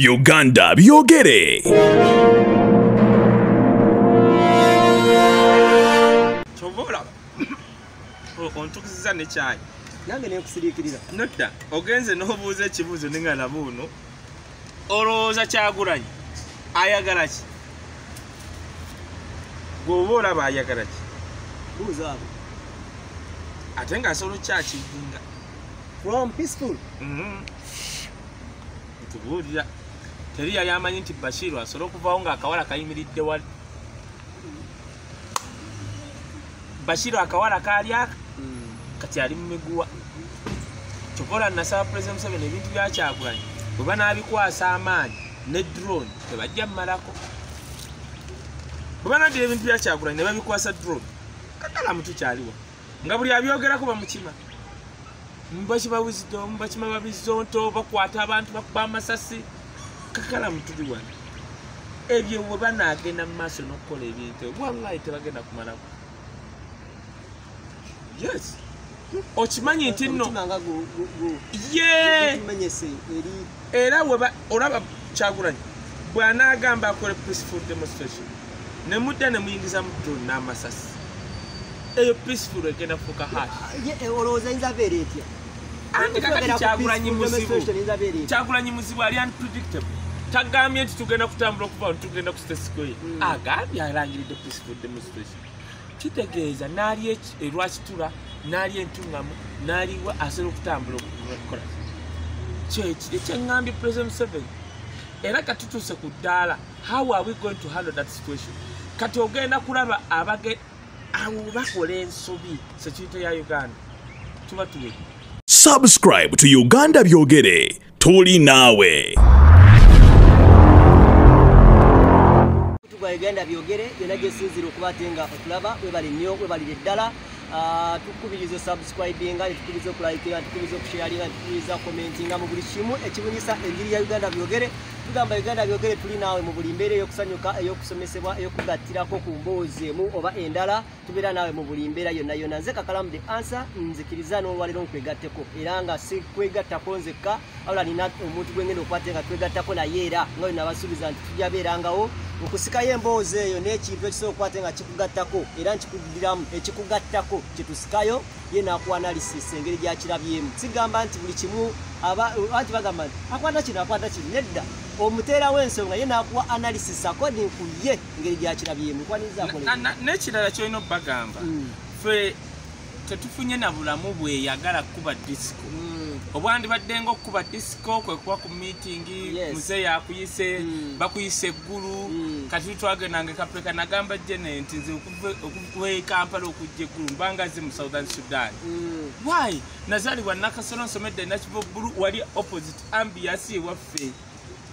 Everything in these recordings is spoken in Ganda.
uganda byogere. Kyova olaba? Ontukuziza nekyayi nange nekusiriikirira nodda ogenze n'obuuza ekibuuzo nengana buuno. Olowooza kyagulanyi ayagala ki? Gweoba olaba ayagala ki? Buuza abo. Ate nga asobola kyakivinga from peaceful. Ntubuulira teri yali amanyi nti bashiru asobola okuvaawo ngaakawala kayimiridde wali. Bashiru akawala kaali aka kati ali mu miguwa. Kyokola nasaba pulezida museveni ebintu byakyagulanyi bwe banaabikwasa amaanyi ne drone tebajja mmalako. Bwe banaddira ebintu byakyagulanyi ne babikwasa drone kakalamu tukyaliwa nga buli abyogerako bamukima. Bakima wisdom bakima babizonto bakwata abantu bakuba amasasi kakalamu tuli wano ebyo bwe banagenda mu maaso n'okukola ebintu ebyo wallahi tebagenda kumalako yes. Okimanyi nti nno? Ye era olaba kyagulanyi bw'anaagamba akole peaceful demonstration ne mudda ne muyingiza mu drone n'amasasi. Eyo peaceful egenda kufuuka hash. Ye, eh, olowooza yinza beera etya? Anti kakati kyagulanyi muzibu? kyagulanyi muzibu ali unpredictable tagambye nti tugenda kutambula okuva tugenda ku stasikoye Mm. agambye alangiridde peaceful demonstration. Kitegeeza naali eki- erwakitula naali entungamu naaliwa asobola okutambula okukola kyekiri ekyeŋŋambye president museveni era katutuuse ku ddaala how are we going to handle that situation? Kati ogenda kulaba abage abo bakola ensobi security ya uganda. Tuba tuwedi subscribe to uganda byogere. Tuli naawe uganda byogere byonna gyesinzira okuba te nga otulaba webali nnyo webalire ddala Ah, tukubiriza subscribinga netukubiriza okulayikira netukubiriza okusharinga netukubiriza commentinga mu buli kimu ekibunyisa enjiri ya uganda byogere tugamba uganda byogere tuli naawe mu buli mbeera ey'okusanyuka ey'okusomesebwa ey'okugattirako ku mboozi emu oba endala tubeera naawe mu buli mbeera yonna yonna. Nze kakalamu the answer nzikiriza n'olwaliro nkwegatteko. Era nga si kwegattako nzekka wabula nina omuntu gwengenda okukwate nga twegattako naye era nga yonna abasuubiza nti tujja beerangawo okusikayo emboozi eyo n'ekintu ekisobola okukwate nga kikugattako era nkikudiramu ekikugattako kyetusikayo ye nakuwa analysis engeri gyakirabyemu. Sigamba nti buli kimu anti bagamba nti akwata kino akwata kino. Nedda. Omuteerawo ensonga ye nakuwa analysis according ku ye engeri gyakirabyemu. N'ekirala kyolina obbagamba Mm. ffe tetufunye na bulamu bweyagala kuba disiko Mm. obwandibadde nga okuba disiko kwe kuba ku miitingi muzeeyi akuyise Mm. bakuyise eggulu. Mm. kati twagendanga kapeka nagamba jene nti nze okuva e kampala okujja eggulu mbanga ze mu southern sudan. Why? Nazaalibwa nakasolo nsomedde nakiva bbulu wali opposite ambiasi ewaffe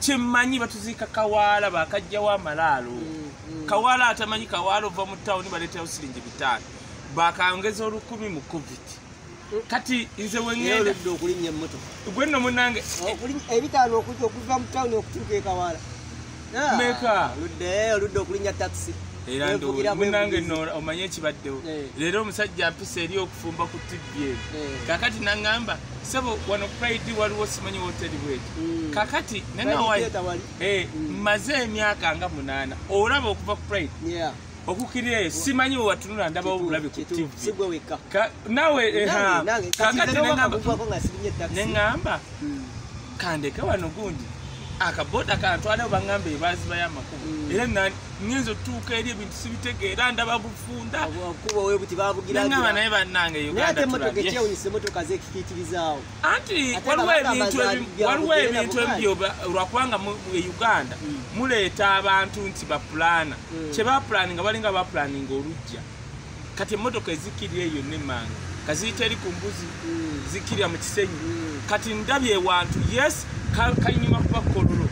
kyemmanyi batuziika kawaala bakajjawo amalaalo kawaala atamanyi kawaala ova mu tawuni baleetawo siringi bitaano bakangeza olukumi mu covid kati nze era weŋŋenda oludde okulinnya emmotoka gwenno munange Okuli- ebitaano okuja okuva mu tawuni okutuuka ekawaala Meka? oludde oludde okulinnya takisi era munange omanye ekibaddewo Eh. leero omusajja mpisa eri okufumba ku tibye Eh. kakati naŋŋamba sebo wano pride waliwo simanyi woteri bweti Mm. kakati nenawa theatre wali? Eh, Mm. mmaze emyaka nga munaana olaba okuva ku pride Okukira eyo simanyi wewatunula ndabawo obulabe ku tv nawe eh, kakati nze n'oba neŋŋamba kakuvuako nga sirinye takisi. neŋŋamba Mm. kandeke wano gundi akaboda kantwalewo baŋŋamba ebazibayo amakubo Mm. era ngenza otuuka eri ebintu sibitegeera ndaba bufunda neŋŋamba naye bannange naye ate uganda emmotoka tulabye ekyewunyisa emmotoka zekikiikirizaawo anti Ate waliwo ebintu za- ebi- bya waliwo bugere na ebintu bugaali. ebyo ba- lwakubanga e uganda Mm. muleeta abantu nti bapulaana Mm. kye bapulaninga balinga bapulaninga olujja kati emmotoka ezikirira eyo nemmanga kaziyita eri ku mbuzi Mm. zikirira mu kisenyi Mm. kati ndabye ewantu yes ka- kanyuma kuba kololo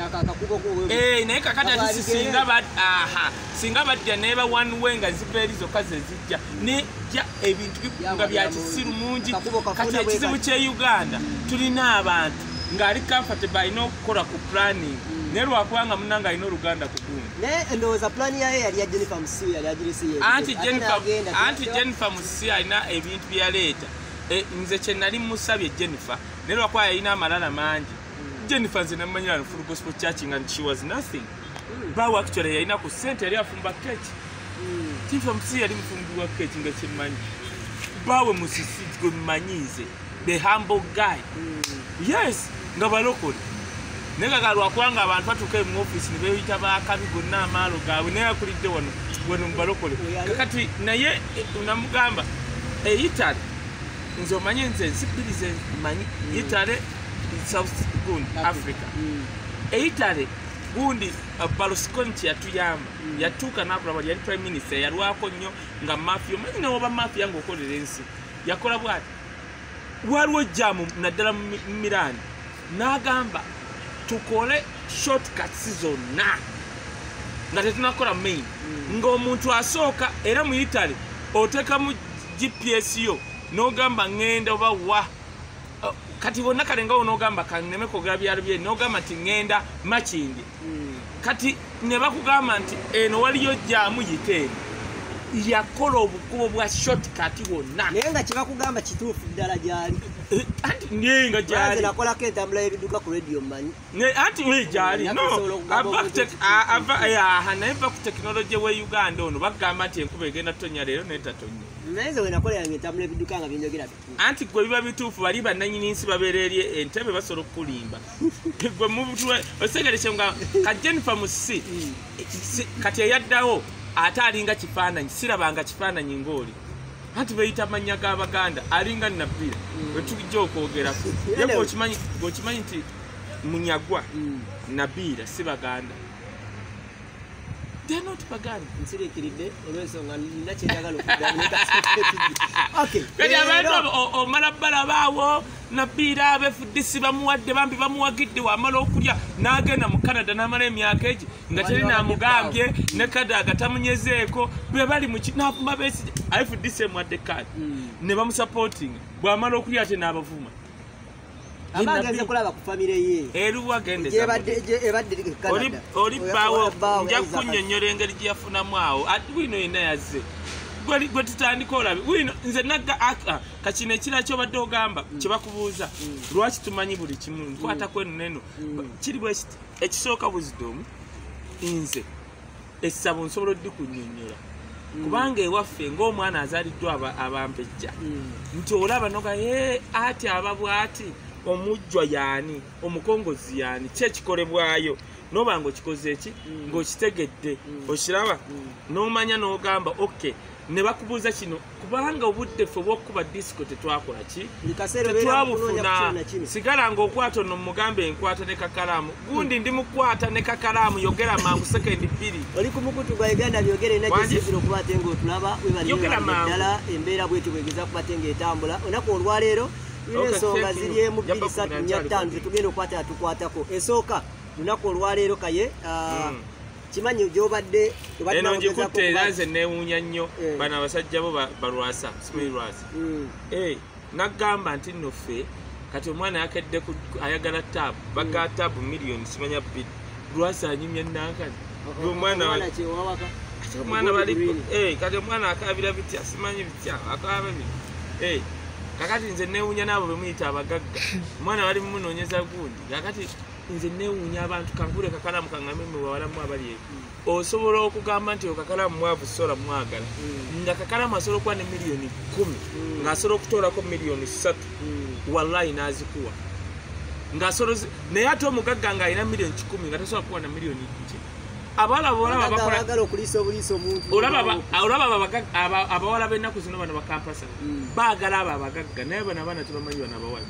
akakubo Eh, naye kakati ati singa aha singa bajja neba one way nga ziva eri zokka zezijja nejja ebintu nga bya kisiru mungi. kati ekizibu kye uganda tulina abantu ng'ali comfortable alina okukola ku planning naye lwakubanga munanga alina oluganda ku naye ndowooza pulaani yayo yali ya jennifer musiu yali agirisi anti Jennifer- jennifer musi alina ebintu byeyaleeta Eh, nze kye nali musabye jennifer naye lwakuba yalina amalala mangi? Jennifer nze namanyira no full gospel church nga she was nothing. Bawe actually yalina ku sente yali afumba keki tifa musi yali mufumbi wa keki nga kyemmanyi bawe musisi gwe mmanyiize the humble guy. Yes nga balokole naye nga lwakubanga abantu batuuka mu offisi ne beeyita bakabi gonna amaalo gaabwe naye akulidde wano wano mu balokole. Oyo ali- kakati naye eh, namugamba eyitale nze omanye nze ensi bbiri ze manyi. Yitale south gundi africa. Eyitale gundi uh, balosconi kyeyatuyamba yatuuka nakulaba yali prime minister yalwako nnyo nga mafia omanyi newoba mafia ngaokolera ensi. Yakola bwati. Waliwo jamu naddala mu Mi- mirani n'agamba tukole shortcuts zonna nga tetunakola main. Ng'omuntu asooka era mu italy oteekamu gps yo n'ogamba ŋŋenda oba wa. Uh, kati bonna kale nga wonaogamba kaneme kwogera byalo bye n'ogamba nti ŋŋenda makindi kati ne bakugamba nti eno waliyo jaamu yiteeni yakola obukubo bwa shortcut bwonna. Naye nga kyebakugamba kituufu ddala gyali nga nze gyali. nakolako entambula y'ebiduka ku radio mmanyi. Ne- anti we gyali. Nako no okugamba ava ku omuntu tek- ekiti. a- ava eh, aha, naye va ku tekinologi we uganda ono bagamba nti enkuba egenda tonya leero netatonya naye nze wenakoleranga entambula y'ebiduka nga byenjogera bituufu anti gwe biba bituufu bali bannanyini nsi babeera eri entebe basobola okukulimba. Gwe mubutwe osegerekye nga ka jennifer musi si- kati eyaddawo ate alinga kifaananyi sirabanga kifaananyi ngaoli anti beyita amannya g'abaganda alinga nabbira wetujja okwogerako ye Hello. gwokimanyi gwokimanyi nti munyagwa nabiira si baganda they're not baganda nsiriikiridde olw'ensonga nina kyenjagala kati abantu abo o- omala balabaawo nabiira abefudisi bamuwadde bambi bamuwagidde wamala okulya n'agenda mu canada n'amala emyaka egi nga teri namugambye ne kadaga tamunyezeeko bwe bali muki navuma besije afudisi emuwadde kaadi ne bamusapootinga bwamala okulya ate n'abavuma abagenze kulaba ku famire ye. Eruwa agendeza gyebadde gye- ebadde Oli- Canada. oli Oya- baawo oya- baawo, nja Isaac. kunyonyola engeri gye yafunamu awo. Ati wino yenna yazze. Gwe- tutandika olabe. Wino nze nagga aka kakino ekira kyobadde ogamba kyebakubuuza lwaki tumanyi buli kimu? Nkwatako eno neno kiri bwe kiti? Ekisooka buzidomu nze essabo nsobola oddi kunyonyola kubanga ewaffe ng'omwana azaaliddwa aba- abampejja nti olaba noga ye ati aba bwati omujjwa yaani omukongozi yaani ki ekikolebwayo noba ngaokikoze eki ng'okitegedde okiraba n'omanya n'ogamba ok ne bakubuuza kino kubanga obudde ffe obw'okukuba disiko tetwakola ki? Tetwabufuna. sigala ng'okwata ono mugambe enkwata ne kakalaamu. Gundi ndi mukwata ne kakalaamu yogera mangu sekendi bbiri. Oli ku mukutu gwa uganda byogere Wangi- nagisizira okuba ate ngaotulaba Yogera mangu. ddala embeera bwetyo bwegeza kuba te ngaetambula olunaku olwaleero Okay, ensonga ziri emu bbiri satu nkyali ttaano zetugenda okukwata tukwatako. Esooka lunaku olwaleero kaye ah, Mm. kimanyi gyobadde obadde eno ngikutte era nze neewuunya nnyo. Eh. bano abasajja bo ba- balwasa simanyi lwasa. Mm. Eh, nagamba nti nno ffe kati omwana yakedde ku- ayagala taabu baga taabu miliyoni simanya bbiri. Lwasa anyumya omwana wa- Omwana Ate omwana eh, kati omwana akabira bitya? Simanyi bitya? Akaba bino. Eh, kakati nze neewuunya n'abo bemuyita abagagga. Omwana bali mumunoonyeza gundi. Kakati nze neewuunya abantu kankule kakalamu kaŋŋame mu bawalamu abali eko osobola okugamba nti okakalamu mwavu sola mwagala. Nga kakalamu asobola okuba ne miliyoni kumi ng'asobola okutoolako miliyoni ssatu wallahi n'azikuwa. Ng'asobola naye ate omugagga ng'alina miliyoni kikumi nga tasobola kuwa na miliyoni ki abawala baagala okuliisa obuliisa omuntu. Olaba abawala b'ennaku zino bano bakampasa Mm. baagala abo abagagga naye bano abaana tebamanyi bano abawala.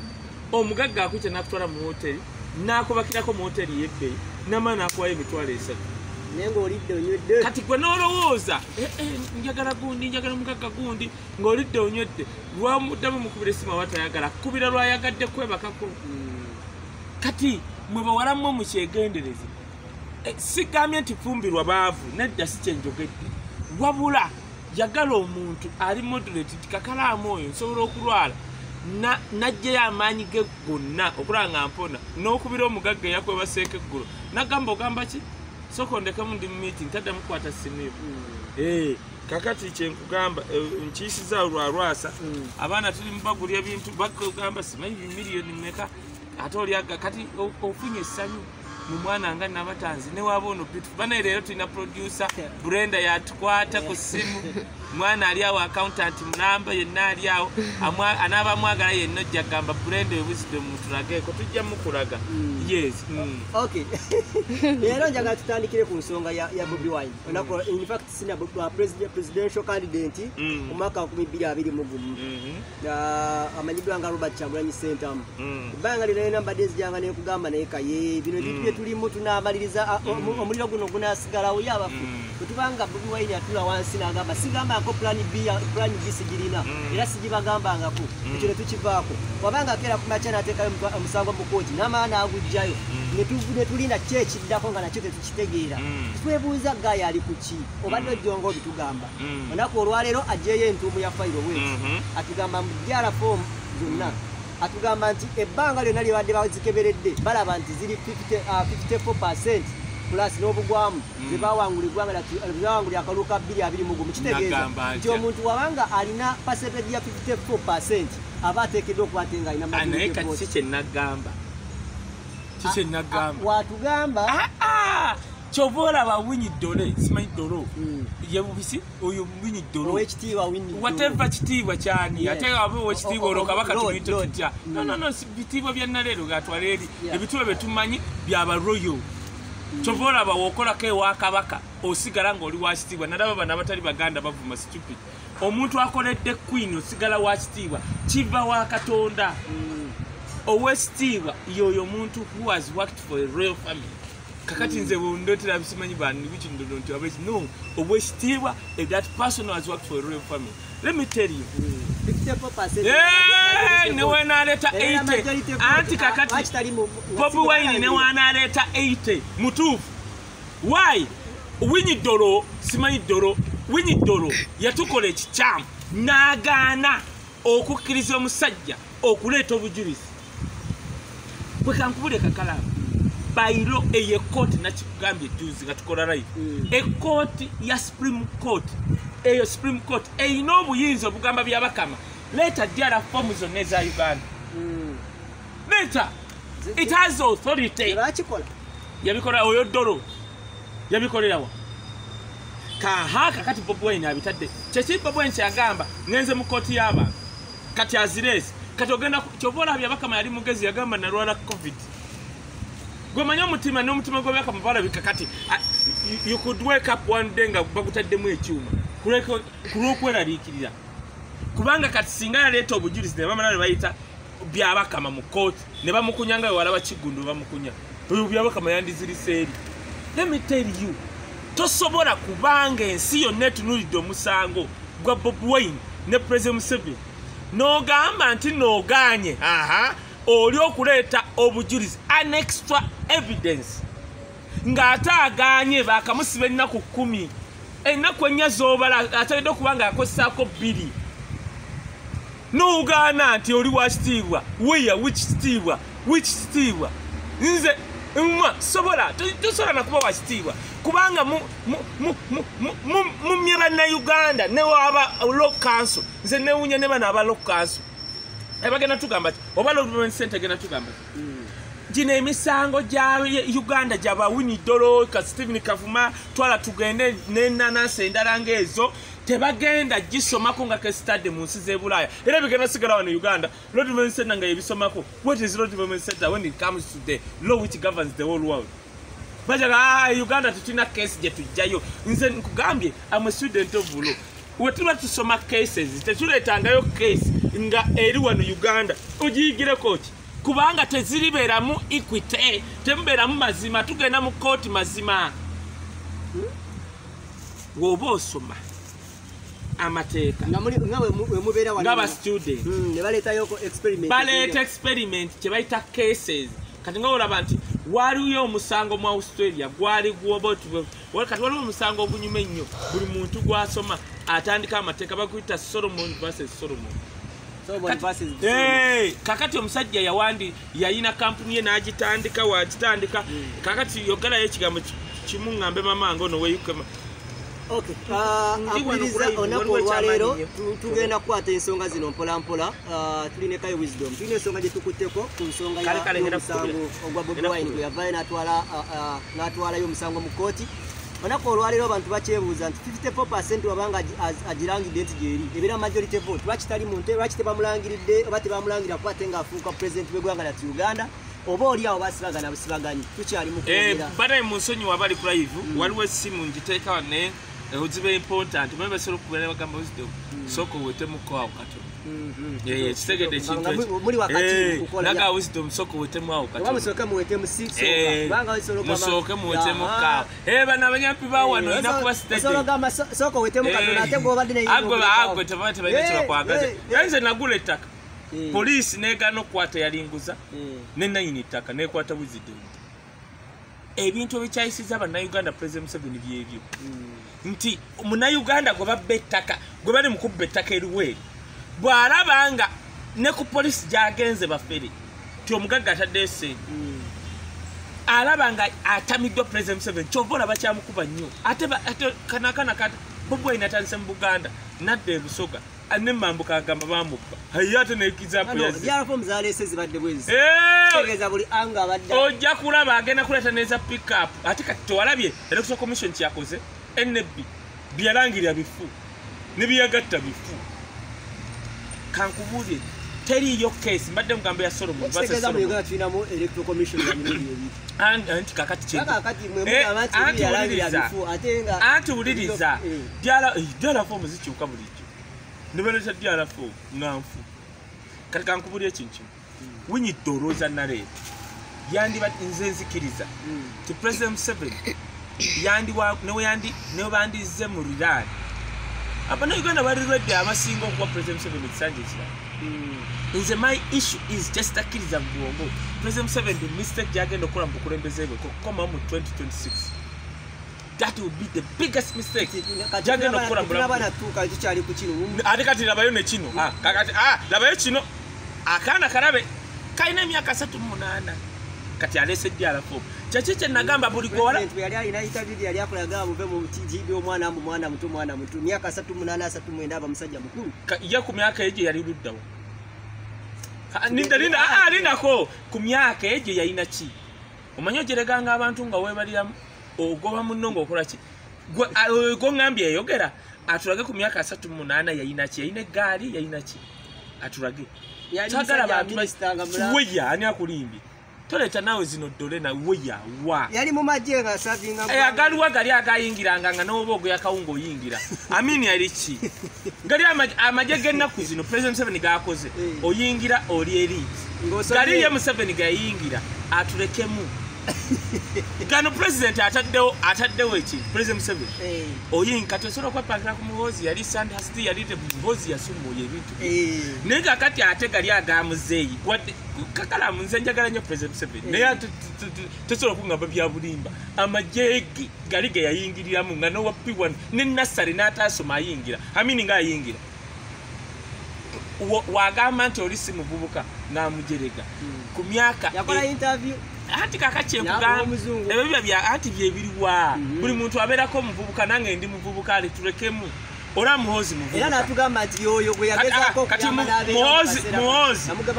Omugagga akuyita n'akutwala mu woteri n'akubakirako mu woteri yebbeyi namala n'akuwayo emitwalo esatu. Kati gwe n'olowooza "Eh, eh, njagala gundi njagala omugagga gundi ng'olidde onywedde lwamuddamu mukubira esimu aba tayagala kubira lwayagadde kwebakako. Kati mwe bawalamu mukyegendereze sigambye nti fumbirwa baavu nedda si kyenjogedde wabula yagala omuntu ali moderate nti kakalaamu oyo nsobola okulwala na- najjayo amaanyi ge gonna okulaba nga mpona n'okubira omugagga eyakwebaseeko eggulo. Nagamba ogamba ki? Soka ondekemu ndi mu meeting taddamu kukwata simuyo Eh, kakati kyenkugamba eh, nkiisiza lwalwasa abaana tuli mubagulya bintu bagamba simanyi miliyoni meka ate olyaga kati ofunye essanyu mu mwana nga nabatanzi newaaba ono beautiful banaye leero tulina producer brenda yatukwata ku simu. Mwana ali awo accountant mulamba yenna ali awo. Anaaba mwagala yenna ojja gamba brenda wisdom tulageeko tujja mukulaga yes mm. okay leero njagala tutandikire ku nsonga ya ya bobi wine. Onako in fact sina uh, president- presidential candidate mu mwaka wa 2021 Mhm. amanyidwa nga robert kyagulanyi sentamu ebbanga lino nambadde ezijanga nekugamba naye kaye bino ebintu tulimu tunamaliriza a- omu- omuliro guno gunasigalawo ye abafu Mm. bwetubanga bobi wine atula wansi nagamba sigambako plan b sigirina. Era sigibagambangako ekyo netukivaako wabanga akeera kumakya nateekayo omutwa- omusango mu kooti namala nagujjayo netu- netulinda ki ekiddako nga nakyo tetukitegeera. Mm. twebuuza gaaya ali ku ki? Obadde ojjonga obitugamba Mm. onaku olwaleero ajjeyo entuumu ya fayiro bweti Mhm. atugamba mu jara fomu zonna atugamba nti ebbanga lyonna lyebadde bazikeberedde balaba nti ziri 50, ah, 54 plus n'obugwamu. Zebawangulibwanga zebawangulira akalulu ka 221 kitegeeza nti omuntu wabanga alina percentage ya 54 aba ateekeddwa okuba ate nga alina Ah, kati si kyenagamba si kyenagamba watugamba Ah, ah! Kyova olaba winyi dole simanyi dolo Mm. yebubisi oyo winyi dolo wateva kitiibwa kyani ate abe owekitiibwa olwo kabaka Lord. tutya Mm. nonono bitiibwa bya naleero gatwala eri ebituba byetumanyi byaba royo kyova olaba wokolako ewa kabaka osigala ngaoli wakitiibwa nalaba bano abatali baganda bavuma stupid omuntu akoledde queen osigala wakitiibwa kiva wa katonda Mm. owekitiibwa yoyo omuntu who has worked for a royal family kakati nze bwondotera bisimanyi bani bikindodo nti abeki no owekitiibwa eh, that person has worked for a royal family. Let me tell you. 54% Eh, majority 80 vote, anti ah, kakati. bobi wine newanaleeta 80 mutuufu. Why? Winyi dolo simanyi dolo winyi dolo yatukola ekikyamu n'agaana okukkiriza omusajja okuleeta obujulizi. Bwe kankubula ekakalaamu bayiro eyo ekooti nakikugambye ejuzi nga tukola live Mm. ekooti ya supreme court. Eyo supreme court eyina obuyinza obugamba byabakama leeta jala fomu zonna eza uganda. Mm. leeta it has authority. Yabikola oyo dolo yabikolerawa kaha kakati bobi wine abitadde. Kyekiri bobi wine kyagamba ngenze mu kooti y'abantu? Kati aziresi kati ogenda kyova olabye abakama yali mugezi yagamba nalwala covid gwemanyi omutima n'omutima gw'abakama balabika kati you- could wake up one day nga bagutaddemu ekyuma kulw'okweraliikirira kubanga kati singa yaleeta obujulizi ne bamala ne bayita byabakama mu kooti ne bamukunya nga wewalaba kigundu bamukunya. Oyo byabakama yandizirise eri. Let me tell you tosobola kubanga ensi yonna etunulidde omusango gwa bobi wine ne president museveni. N'ogamba nti n'ogaanye. Aha oli okuleeta obujulizi an extra evidence. Ng'ate agaanye bakamusiba ennaku kumi. Ennaku ennya z'obala ategedde okuba nga yakozesaako bbiri. N'ogaana nti oli wa kitiibwa weya wiki kitiibwa wiki kitiibwa nze mwa sobola to- tosobola nakuba wa kitiibwa kubanga mu- mu- mu- mu- mu- mu- mumye bannayuganda newaba lo council. Nze newunya ne bano aba lo council ebagenda tugamba ti oba loven center genda tugamba ti gino emisango gya uganda gyaba winidolo ka stephen kavuma twala tugende nenanansi endala ngaezo tebagenda gisomako nga kesitadde mu nsi zebulaaya era bigenda sigala wano uganda law development center nga yebisomako what is law development center when it comes to the law which governs the whole world? Bajaga "Ah, uganda tetulina kesi gye tujjayo. Nze nkugambye am a student of law we tuba tusoma cases tetuleetangayo kesi nga eri wano uganda. Ogiyigireko ki kubanga teziribeeramu equity temubeeramu mazima tugenda mu kooti mazima. Bw'oba osoma amateeka ng'aba student baleeta experiment kye bayita cases. Kati nga olaba nti waliyo omusango mu australia gwali gwoba kati waliwo omusango ogunyuma ennyo. Buli muntu gwasoma atandika amateeka baguyita solomon versus solomon. Kakati omusajja yawandi yayina kampuni ye n'agitandika wakitandika kakati yogalayo ekigambo ki- kimu ŋŋambe mamange ono weyukema ku live, olunaku olwaleero tugenda kukwata ensonga zino mpolampola. Ah, tulina ekayo wisdom. Tulina ensonga gye tukutteko ku nsonga y'omusango ogwa bobi wine. gwe yavaayo ah, n'atwalayo omusango mu kooti olunaku olwaleero abantu bakyebuuza nti 54 wabanga agirangidde nti gyeri ebeera majority vote. Lwaki tali mu nte lwaki tebamulangiridde oba tebamulangira kuba ate ng'afuuka pulezidenti w'eggwanga lyattu uganda? Oba oli awo basibagana busibaganyi tukyali Eh, kwogera banaye mu nsonyi wabali ku live waliwo essimu ngiteeka wane oziba important. Mwe basobola okubeera bagamba wisdom sooka owetemu awo. Eh, kitegedde ekintu Nga ekyo. mu- muli wakati Eh, mu kukola naga bya- wisdom sooka owetemu awo oba katono musooke muwetemu Eh, okugamba- musooke muwetemu Eh, bano abanyampi bawano Eh, olina kuba osobola- osobola sitede okugamba so- sooka owetemu katono ate gwobadde ne- agwe n'okubikaawo. agwe tebaba tebalina Eh, kyebakwagaza eh, eh. nze nagula ettaka Eh, poliisi negaana okukwata yalinguza eh, nenayini ettaka nekwata wisdom ebintu ebikyayisiza bannayuganda president museveni byebyo mm, nti munayuganda gwe babba ettaka gwe bali mukubba ettaka eriweeri bw'alaba nga ne ku polisi gyagenze bafere ti omugagga ataddeyo sente mm. alaba nga atamiddwa president museveni kyova olaba kyamukuba nnyo. Ate kanakana kati bobwaine atandise mu buganda nadda ebusoga nemambuka agamba bamubba. Aye ate nekizapu Ano, yazi byalako muzaleese zibadde bwezi Eh! tegeeza buli anga abadde. Ojja kulaba agenda kuleeta neza pickup. Ate kati tewalabye electoral commission kyakoze? Nb byalangirira bifu ne byeyagatta bifu kankubuulire teriiyo case. Mbadde mugambo ya solomon versus kitegeeza mu Solomon. uganda tulinamu electoral commission ya mirundi ebiri An- anti kakati Eh, wuliriza. Eh. dyala fomu zikyuka bulijjo. Nebaleeta dyala fomu nganfu kati kankubulira ekintu kimu winyidde olwoza naleero yandiba nze nzikiriza. Mm, ti president museveni neweyandi nebandize mu liraani abannayuganda balirwedde abasinga okuwa president museveni ekisanja ekirala nze my issue is just akkiriza mu bwongo president museveni mistake gyagenda okukola mu bukulembeze bwe kukomawo mu 2026 that will be the biggest mistake. Gyagenda okukola ate kati labayo ne kino Ah, kakati ah, labayo kino akaana kalabe kalina emyaka 38 kati alese edyalafomu kyeki kyenagamba buli gwewala President bwe yali alina interview yali akola agamba muve mu TGB omwana mbu mwana muto mwana muto. Myaka 38 39 aba musajja mukulu. Ye ku myaka egyo yali luddawo Ka- linda linda ah, ah, lindako ku myaka egyo yalina ki? Omanyi ogireganga abantu nga weebaliramu ogoba munno ngaokola ki? Gwe- ah, eyogera atulage ku myaka asatu munaana yalina ki? Yalina eggaali yalina ki? Atulage kyagala musajja abantu minisita nga mula weya ani akulimbye toleeta naawe zino dole na weya wa? Yali mu magye nga savinga Eh, agaliwa gali agayingiranga nga noba ogoya kawunga oyingira? Amini yali ki? Gali amagye g'ennaku zino president museveni gakoze Eh. oyingira oli eri? Gali ye museveni gayingira atulekemu gano president ataddewo ataddewo ekintu president museveni? Eh, oyinga kati osobola okwepangira ku muhoozi yali sandhast yali muhoozi yasumuuya ebintu. Eh. naye kakati ate gali agamuzeeyi kakalamu nze njagala nnyo president museveni. Naye te- te- tesobola kungamba bya bulimba. Amagye ge gali ge yayingiriramu nga nowa p1 ne nassale n'ataasoma ayingira. Amini ngaayingira Wa- wagamba nti oli si muvubuka ng'amujerega ku myaka yakola e- interview anti kakaki N'aba ekugamba ebyo bya anti byebiriwa Mhm. buli muntu abeerako omuvubuka nange ndi muvubuka ale tulekemu. Ola muhoozi era muvubuka natugamba nti yoyo gwe Kati- yagezaako ah,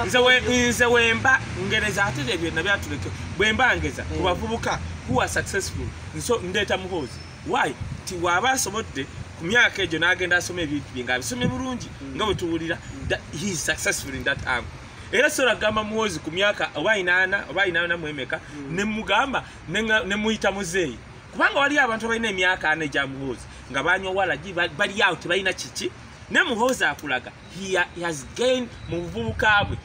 nze we- nze wemba ngereza ate ebyo nabyatuleke bwemba ngeza ku Mm. bavubuka who are successful? Nso ndeeta muhoozi. Why? Ti waaba asobodde ku myaka egyo n'agenda asoma ebintu bye ng'abisomye bulungi nga bwe tuwulira that he is successful in that angle era sobola kugamba muhoozi ku myaka oba inaana oba inaana mwemeka nemugamba nenga- nemuyita muzeeyi kubanga waliyo abantu abalina emyaka ana egya muhoozi nga banywa walagi ba- bali awo tebalina kiki? Ne muhoozi akulaga he ha- he has gained mu buvubuka bwe.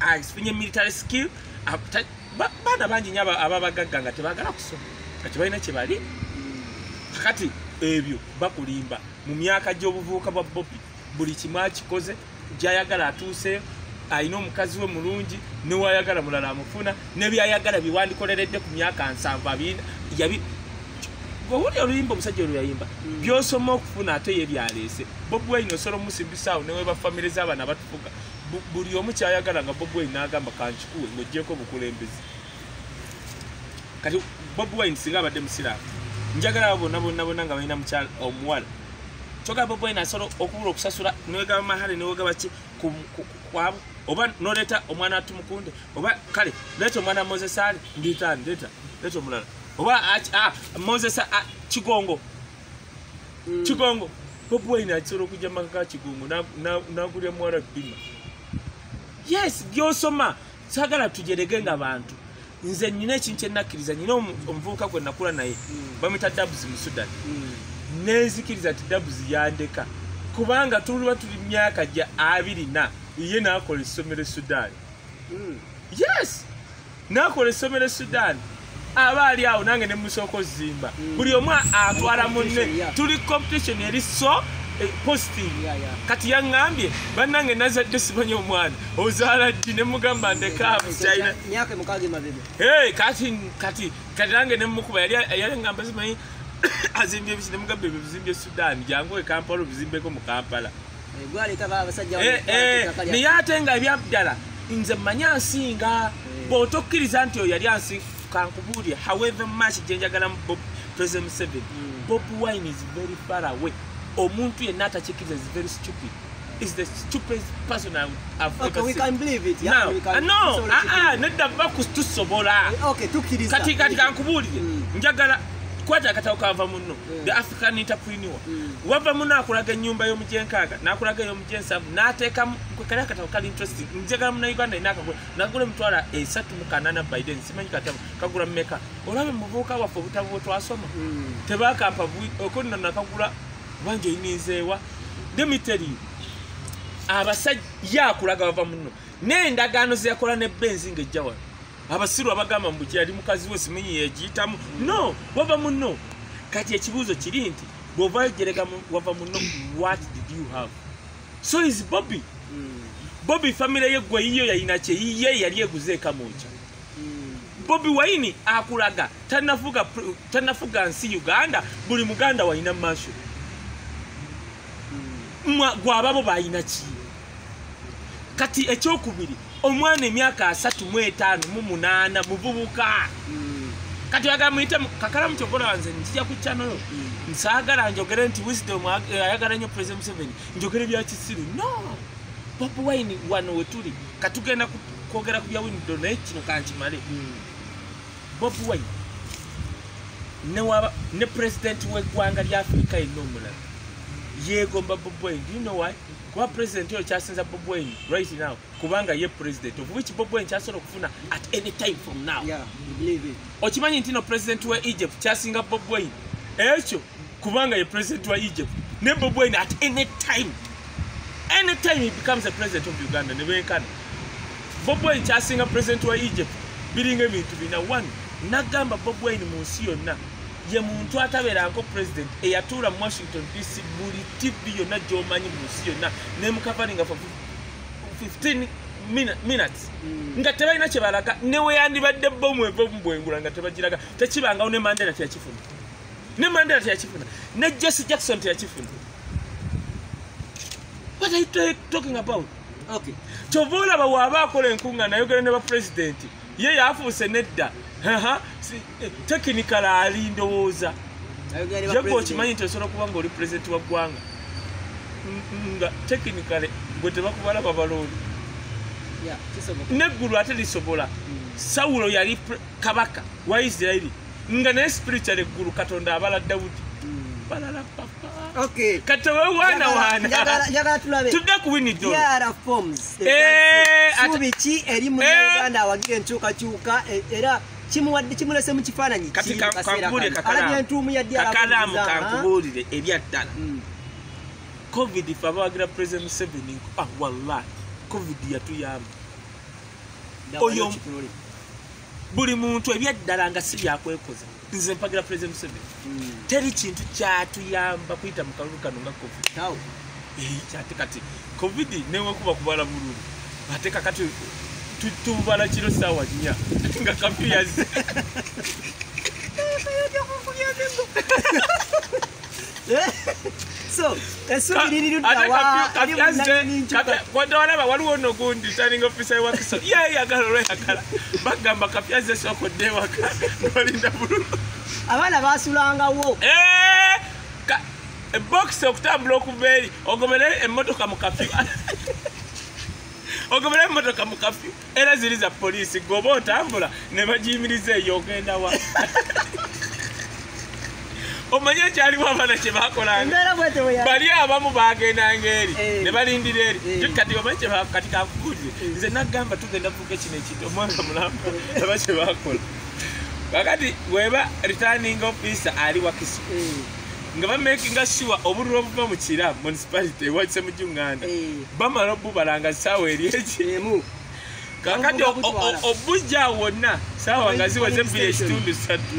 Afunye military skill baana bangi nyo aba- ababagagga nga tebagala kusoma nga tebalina kyebali kakati ebyo bakulimba mu myaka gy'obuvubuka bwa bobi buli kimu akikoze gyayagala atuuseyo alina omukazi we mulungi newayagala mulala amufuna nebyayagala byewandikoleredde ku myaka nsanvu abina yabi gweowuli oluyimba omusajja olwo yayimba byosoma okufuna ate ye byaleese bobi wayine osobola omusimbisaawo neweba famire z'abaana batufuga Bu- buli omu kyayagala nga bobi wayine n'agamba kankikuwe ng'ogyeko obukulembeze kati bobi wayine singa abadde musiraamu njagala abo bonna bonna bonna nga balina mukyala omuwala. Kyoga bobo ina asobola okubula okusasula niwegaba mahale niwegaba ki oba noleeta omwana atumukunde oba kale leeta omwana moses ali nditani leeta leeta omulala. Oba ah, moses ah, kigongo. Kigongo. Bobi wine akisobola okujja maka ga kigongo na- na- nagulya muwala bima yes byosoma sagala tujerege nga bantu. Nze nina ekintu kyenakkiriza nina omu- omuvubuka gwe nakula naye bamwita dabuzi mu sudan. Nenzikiriza nti dabuzi yandeka. Kubanga tuliba tuli myaka gya abiri na ye nakola essomero e sudaani yes! Nakola essomero e sudaani aba ali awo nange nemusooka ozimba. Buli omu atwala munne. Tuli competition eri so eh, positive kati yaŋŋambye bannange nazadde simanyi omwana. Ozaala ddi? Nemugamba emabega Hey, kati kati kati nange nemukuba yali yali ngamba simanyi azimbye ebiki nemugamba ebyo bizimbye sudan. Jangu e kampala obizimbeko mu kampala Eh, Eh, eh, naye ate nga ebyaddala nze mmanyi ansinga bw'otokkiriza nti oyo yali ansinga kankubuulire however much gyenjagala mu Bob- president museveni bob wine is very far away. Omuntu yenna atakikkiriza is very stupid. Is the stupidest person I've- I've Okay, ever we seen. can believe it. Yeah, Now, we can- no, ah, ah, nedda baku tusobola Okay, tukkiriza. kati kati kankubuulire. Mm. njagala kwata akatabo kava muno. The african entrepreneur wava muno akulaga ennyumba y'omugyenkaaga nakulaga ey'omugyensavu n'ateekamu kali akatabo kali interesting njagala munauganda ina akagula. Nagula emitwala esatu mu kanana biden simanyi katabo kagula mumeka olaba mubuuka waffe obutabo bwe twasoma. Mm. tebakampa okonno nakagula banja oyinizeewa demiteri abasajja akulaga bava muno. N'endagaano zeyakola ne benzi ng'ejja wano abasiru abagamba mbu kyali mukazi we simanyi yegiyitamu. No wava muno kati ekibuuzo kiri nti bw'ova jerega mu- wava muno what did you have? So is bobby. Mm. bobby famire ye gwe yiyo yalina kye yiye yali eguze ekamunkya Mm. bobi waini akulaga tanafuga pr- tanafuga nsi uganda buli muganda walina masho Mwa- gwababo balina ki? Kati ekyokubiri omwana emyaka asatu mu etaano mu munaana muvubuka. Kati agala muyite mu- kakalamu kyokola wanze nkijja ku channel. Nsaagala njogere nti wisdom eh, ayagala nnyo president museveni. Njogere bya kisiru no! Bobi wine wano wetuli katugenda kwogera ku bya windo naye kino kankimale bobi wine ne waba ne pulezidenti w'eggwanga lya afirika yenna omulala. Yeegomba bobi wine. Do you know why kuba pulezidenti oyo kyasinza bobi wine right now kubanga ye president. Of which bobi wine kyasobola okufuna at any time from now. Okimanyi nti no pulezidenti wa egypt kyasinga bobi wine? Ekyo kubanga ye pulezidenti wa egypt. Ne bobi wine at any time any time he becomes a president of uganda ne benkana bobi wine kyasinga pulezidenti wa egypt biringa ebintu bina. One nagamba bobi wine mu nsi yonna ye muntu atabeeranko president eyatuula mu washington dc buli tv yonna gyomanyi mu nsi yonna nemukavalinga for 15 mina- minutes. Mm. nga tebalina kyebalaga neweyandibadde bomu eva mubwengula nga tebagiraga tekibangawo ne mandela teyakifuna. Ne mandela teyakifuna. Ne jesse jackson teyakifuna. What are you ta- talking about? Okay. kyova olaba waaba akola enkuŋŋaana ayogera ne bapulezidenti ye yafuuse nedda tekinikala ali ndowooza Ayogera ne ba ye gwe president. okimanyi nti osobola kuba ngaoli pulezidenti wa ggwanga nga tekinikale gwe tebakubalaba kisoboka. neggulu ate lisobola sawulo yali kabaka wa isirairi nga naye spiritual eggulu katonda abala dawudi Mm. balala papa kati wewaana Njagala- njagala- waana njagala tulabe. tudde ku forms. Eh, ki eri mu Eh. Awagira enkyukakyuka e- era kimuwadde kimulese mu kifaananyi. Alabye entuumu ya Diarra kakalaamu Forms, ah. kankubuulire ebyaddala Mm. covid fe abawagira president museveni ah, wallahi covid yatuyamba Oyo- buli muntu ebyaddala nga si byakwekoza nze mpagira president museveni Mm. teri kintu kyatuyamba kuyita mu kalulu kano nga covid. Eh, ate kati covid newekuba kubala bululu ate kakati tubala kiro saawa nnya nga kafyu yazze so essuubi liri ludda ate wa kafyu- eri kafyu azze munnannyinkyuka- kafyu- kodawalaba waliwo nogundi taninga ofisa ewakiso ye yagala olweyagala bagamba kafyu azze sookodde ewaka nolinda bululu abaana basulangawo Eh, ebokisi okutambula okuva eri ogobere emmotoka mu kafyu ogobere emmotoka mu kafyu era ziri za poliisi goba otambula ne bagiyimiriza eyo ogendawa omanye ekyaliwo abaana kye bakolanga embeera bwete bwe bali abamu bagendanga eri ne balindira eri. Kati omanyi kye- kati kakugulire nze nagamba tugenda kuvuga kino ekito omwaka mulamba aba kye bakola kakati weba returning officer ali wakiso nga bamakinga sure obululu obuva mu kira municipality ewakise mu junganda. Bamala obubalanga saawa eri eki? Kakati o- o- o- obujjaawo wonna saawa nga ziweze bbiri ekitundu ssatu.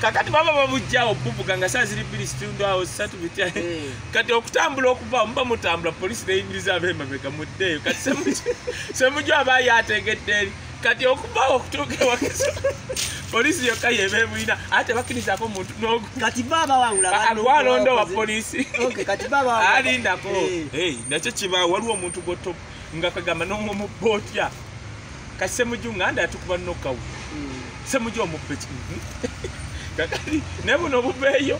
Kakati baba babujjaawo buvuga nga saa ziri bbiri kitundu awo ssatu bitya? Eh. kati okutambula okuva muba mutambula polisi neyingiriza abemabega muddeeyo. Kati semujo- semujo aba yategedde eri kati okuvaawo okutuuka ewakiso polisi yokka yeba ebulina ate bakkirizako muntu n'ogu kati baba wawula alwalondo wa baba alindako. Hey, nakyo kiba waliwo omuntu goto nga kagamba nomumubotya kati semuju nganda yatukuba nokawu semuju omubbe kakati naye buno obuveeyo.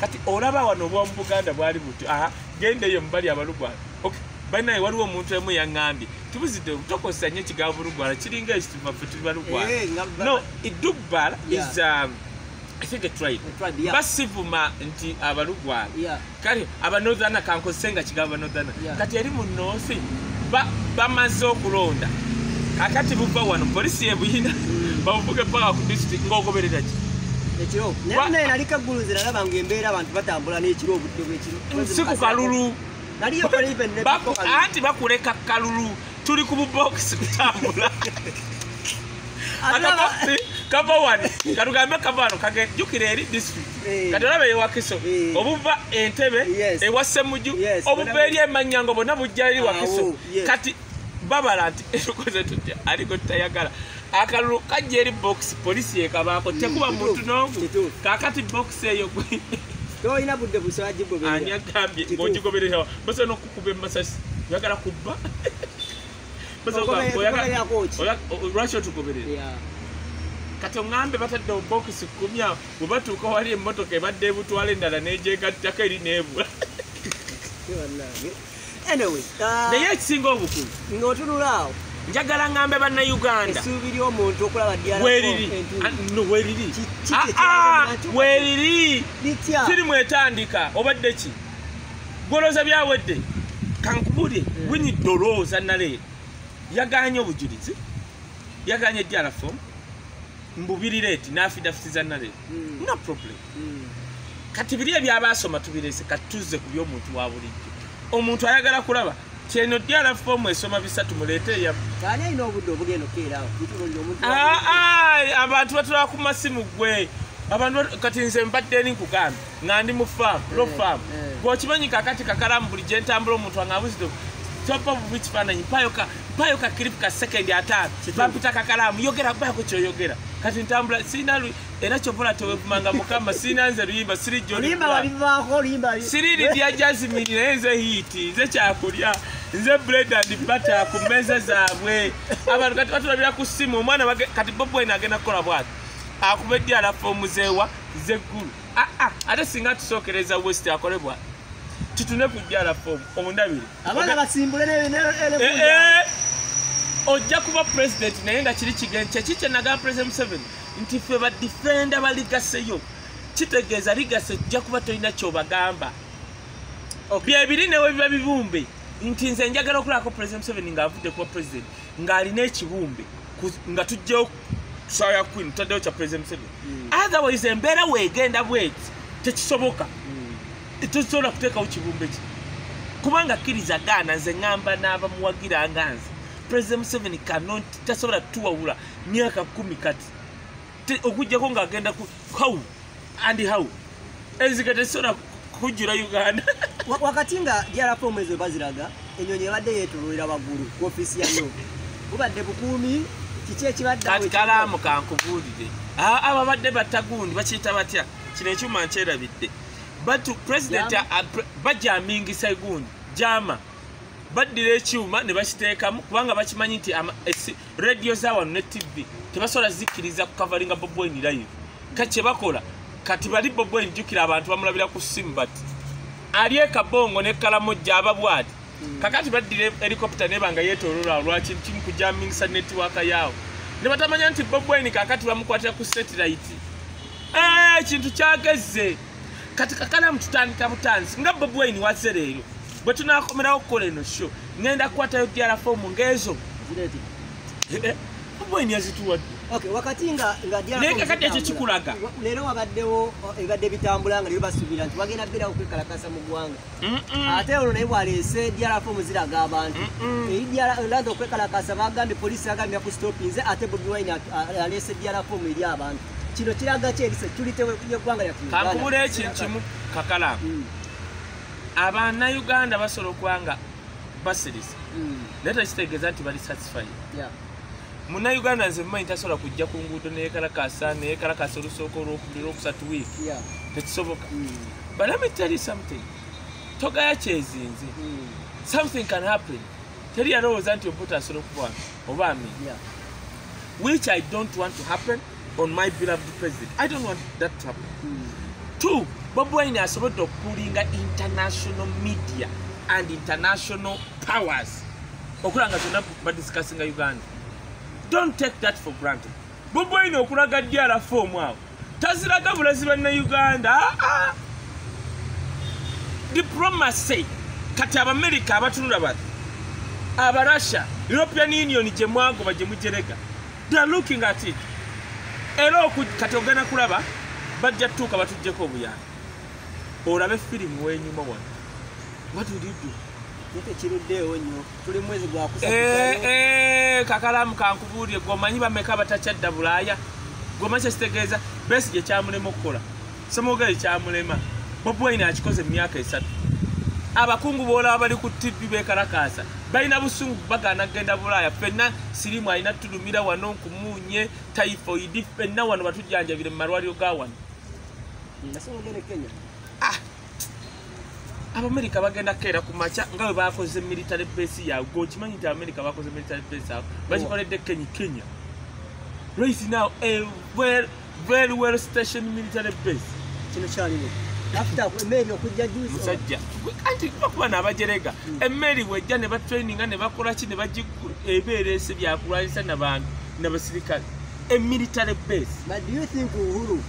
Kati olaba wano obwomu buganda bwali butyo aha gendeyo mubali abalugwala banaye waliwo omuntu emu yaŋŋambye tubuzidde tokozesa nnyo ekigambo bulugwala kiringa ekituva ffe tuli balugwala Eh, no idubbala is um, i think a tribe. Tribe, yeah. basivuma nti abalugwala Yeah. kale abanorthana kankozese nga kigambo abanorthana Yeah. kati eri mu noosi ba- bamaze okulonda. Kakati buva wano polisi ebuyina babuvuge paka ku district ng'ogoberera ki? Ekiro. Naye naye nali kagguluzi nalaba ngaembeera abantu batambula n'ekiro obudde bwekiro si ku kalulu anti bakuleka kalulu. Tuli ku bubokisi kutambula. Akabokisi kava wano katugambe kava wano kagejjukira eri district Eh. kati olaba ewakiso Eh. obuva entebe ewa semuju. Obuva eri emanyango bonna bujja eri wakiso Awo, yes. kati babala nti etukoze tutya? Aliko tutayagala akalulu kajja eri bokisi polisi yekabaako. Tekuba kituufu, muntu n'omu. kituufu. kakati bokisi eyo tolina budde busobola ani gigoberera agambye Kituufu. ng'ogigoberera basobola okukuba emasasi oyagala kubba? Lwaki otugoberera kati oŋŋambe batadde obokisi kumi awo bwe batuuka wali emmotoka ebadde ebutwala endala n'egyegattako eri ah, naye ekisinga obukulu? ng'otunula awo njagala ŋŋambe bannayuganda. Weriri weriri firimu etandika obadde ki? Gwolooza byawedde? Kankubulye. Winyidde olowooza naleero yaganye obujulizi. Yaganye ejjalafomu mbubirira eti nafidafuti za naleero Mm. no problem. Mm. kati biri ebyabasoma tubirese kati tuzze ku by'omuntu wa bulijjo. Omuntu ayagala kulaba kyeno ddalafomu esoma bisatu muleete omuntu Ah, ah, abantu batulaba ku masimu gwe. Abantu kati nze mbadde eri nkugambye. Nga ndi mu faamu lo Eh, faamu eh. gweokimanyi kakati kakalamu buli gye ntambula omuntu wange abuzito topa bubi kifaananyi mpayo ka kiripu ka sekendi ataano bampita kakalamu yogera baako kyoyogera kati ntambula sirina era kyovola tewevumanga mukama sirina nze luyimba siri siriridya jazimini naye nze hiiti nze kyakulya nze bread and butter ku mmeeza zaabwe abantu kati batulabira ku ssimu omwana kati bobwene agenda kukola bwati? Akuba edyala fomu zewa zeggulu aa ate singa tusookereza west akolebwa kitune ku dyala fomu omundabire. Abaana basimbule ojja kuba pulezidenti naye nga kiri kigen kyeki kyenagamba pulezidenti museveni nti ffe badifenda baligaseyo kitegeeza ligase jja kuba tolina kyobagamba. Byebiri newe biba bibumbe. Nti nze njagala okulabako pulezidenti museveni ng'avudde kuba pulezidenti ng'alina ekibumbe nga tujjewo sawa ya queen tutaddewo kya pulezidenti museveni. Otherwise embeera weegenda bweti tekisoboka tosobola kuteekawo kibumbe ki? Kubanga kkiriza gaana nze ŋŋamba n'abamuwagira nga nze. Pulezidenti museveni kano tasobola tuwawula myaka kumi kati. Okugjako ng'agenda ku how? And how? Enzige tezisobola kujjula uganda. Wa- wakati nga gyalafomu ezo baziraga enyonyi ebadde yeetololera waggulu ku ofiisi ya no bubadde bukuumi kiki ekibadde kalaamu kankubuulire. A- abo badde battagundi bakiyita batya? Kino ekyuma nkyerabidde batu pulezidenti bajamingisa egundi jama. Baddira ekyuma ne bakiteekamu kubanga bakimanyi nti esi- rediyo za wano ne tv tebasobola zikkiriza kukavalinga bobwini live. Kati kyebakola kati bali bobo enjukira abantu bamulabira ku simu bati ali ekabongo nekalamojja ababwati kakati baddira helikopita neba nga yetolola lwaki kimu kujamingisa netiwaka yaawo? Ne batamanya nti bobwine kakati bamukwatira ku Eh, ekintu kyagezze kati kakalamu tutandika butanzi nga bobwine wazze leero bwe tunakomerawo okukola eno sho ngenda kukwatayo diarafomu ngaezo Zireti. bobwine yazituwadde Okay, wakati nga nga kakati ekyo zitambula, kikulaga. wa- leero wabaddewo ebibadde bitambula nga leero basuubira nti bagenda beerawo kwekalakasa mu ggwanga. Ate olwo naye bwaleese diarafomu ziraga abantu. Eri diaralanza okwekalakasa bagambye poliisi yagambye kustopinze ate bobi wine at- a- aleese diarafomu eri abantu. Kino kiraga ki erise tulitewe yeggwanga lyaffe kankubula ekintu kimu kakalamu Mm, abannayuganda basobola okuba nga basirisa mm, naye tekitegeeza nti bali satisfied. Yeah. Munnayuganda nze mumanyi tasobola kujja ku nguudo neyekalakasa neyekalakasa olusooka olwokubiri olwokusatu wiiki. Tekisoboka. Mm, but let me tell you something. Togaya kyezinze. Mm, something can happen. Teri yalowooza nti obuta asobola okuba oba yeah. which i don't want to happen on my beloved president. I don't want that to happen. Mm, two bob wine asobodde okulinga international media and international powers. Okulanga zonna badisikasinga uganda don't take that for granted. Bob wine okulaga dyala foomu awo? Taziraga bulazi bannauganda aa diplomacy. Kati abamerika abatunula bati abarussia european union gye mwagoba gye mujerega are looking at it. Era kati ogenda kulaba bajja tutuuka batugjeko obuyanja olabe firimu wenyuma wano. What would you do tekiruddeewo nnyo. Tuli mwezi gwa kusatu Eh, eh, kakalamu kankubuulire gwomanyi bameka batakyadda bulaaya? Gwomanyi kyekitegeeza besi gye kyamulema okukola. Somogere kyamulema. Bobwine akikoze emyaka esatu. Abakungu boolaba bali ku tivi bekalakaasa balina busungu bagaana kgenda bulaaya. Fenna sirimu alina tulumira wano nkumuunye taifoidi fenna wano batujjanjabire mu malwaliro ga wano. Nasobola ogende kenya. Ah! Abamerika bagenda kukeera ku makya nga bwe bakoze military base yaabwe. Gokimanyi nti abamerika bakoze military base yaabwe bakikoledde kenya kenya. Right now a well, very well station military base. Kino kyaliwo. Musajja. Anti bakuba nabajerega. Emmeri bwejja ne batraininga ne bakolaki ne ebeerese byakulwanyisa nabantu nabasirikale emilitary base. But do you think uhuru